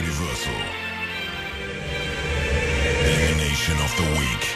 Universal. Elimination of the week.